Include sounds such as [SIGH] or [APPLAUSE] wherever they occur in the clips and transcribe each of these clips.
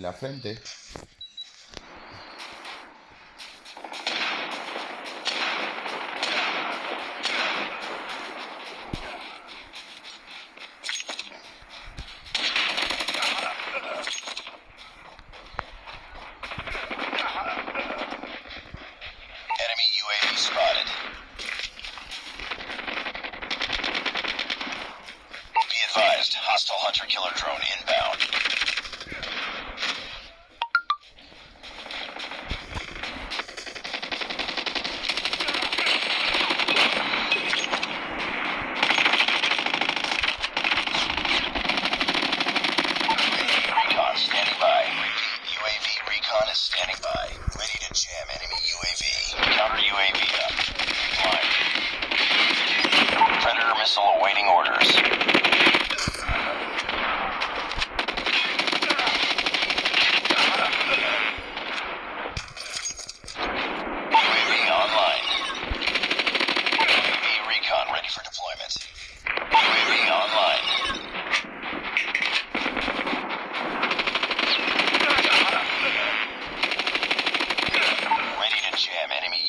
la frente. Enemy UAV spotted. Hostile hunter killer drone inbound.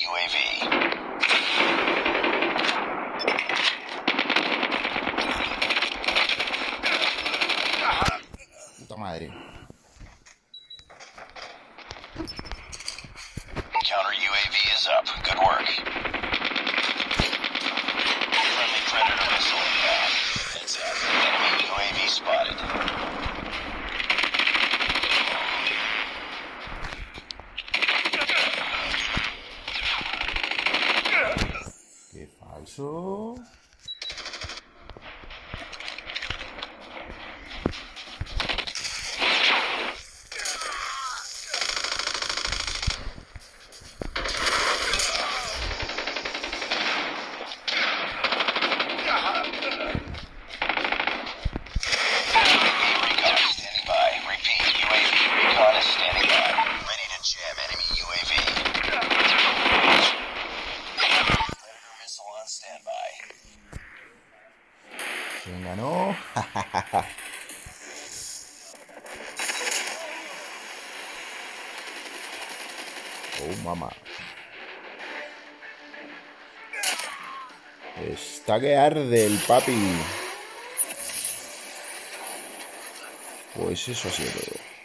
UAV. Puta madre. Counter UAV is up. Good work. Friendly Predator missile inbound. Heads up. Enemy UAV spotted. Qué Venga, no. [LAUGHS] oh, mamá. Está que arde el papi. Pues eso ha sido todo.